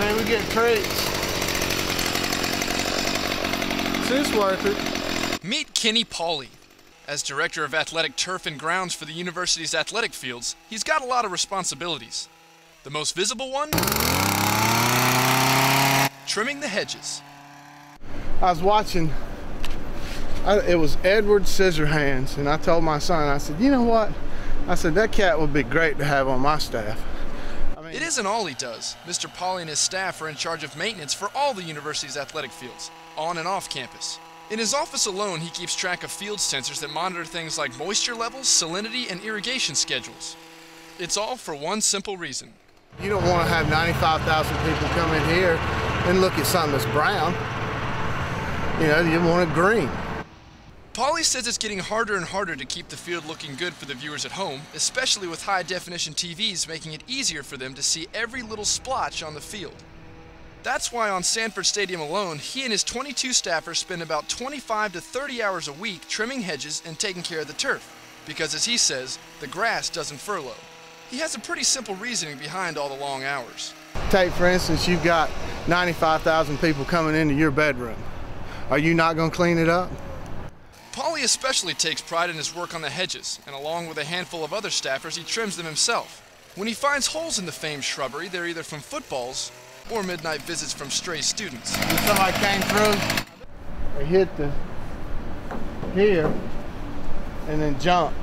See, we get treats. See, it's worth it. Meet Kenny Pauley. As Director of Athletic Turf and Grounds for the university's athletic fields, he's got a lot of responsibilities. The most visible one? Trimming the hedges. I was watching, I, it was Edward Scissorhands, and I told my son, I said, you know what? I said, that cat would be great to have on my staff. It isn't all he does. Mr. Pauley and his staff are in charge of maintenance for all the university's athletic fields, on and off campus. In his office alone, he keeps track of field sensors that monitor things like moisture levels, salinity, and irrigation schedules. It's all for one simple reason. You don't want to have 95,000 people come in here and look at something that's brown. You know, you want it green. Pauley says it's getting harder and harder to keep the field looking good for the viewers at home, especially with high definition TVs making it easier for them to see every little splotch on the field. That's why on Sanford Stadium alone, he and his 22 staffers spend about 25 to 30 hours a week trimming hedges and taking care of the turf, because as he says, the grass doesn't furlough. He has a pretty simple reasoning behind all the long hours. Take, for instance, you've got 95,000 people coming into your bedroom. Are you not going to clean it up? Pauley especially takes pride in his work on the hedges, and along with a handful of other staffers, he trims them himself. When he finds holes in the famed shrubbery, they're either from footballs or midnight visits from stray students. If somebody came through, they hit the here and then jumped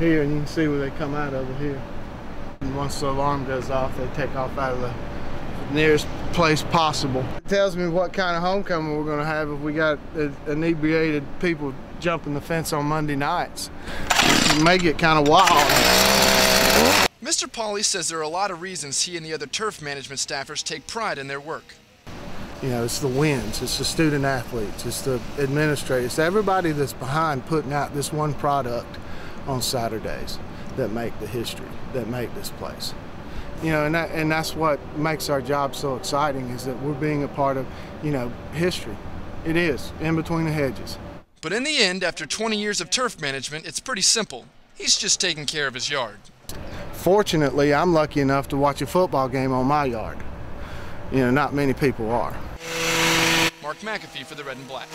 here, and you can see where they come out over here. And once the alarm goes off, they take off out of the nearest place possible. It tells me what kind of homecoming we're going to have if we got inebriated people jumping the fence on Monday nights. It may get kind of wild. Mr. Pauley says there are a lot of reasons he and the other turf management staffers take pride in their work. You know, it's the wins, it's the student athletes, it's the administrators, it's everybody that's behind putting out this one product on Saturdays that make the history, that make this place. You know, and that, and that's what makes our job so exciting is that we're being a part of, you know, history. It is in between the hedges. But in the end, after 20 years of turf management, it's pretty simple. He's just taking care of his yard. Fortunately, I'm lucky enough to watch a football game on my yard. You know, not many people are. Mark McAfee for the Red and Black.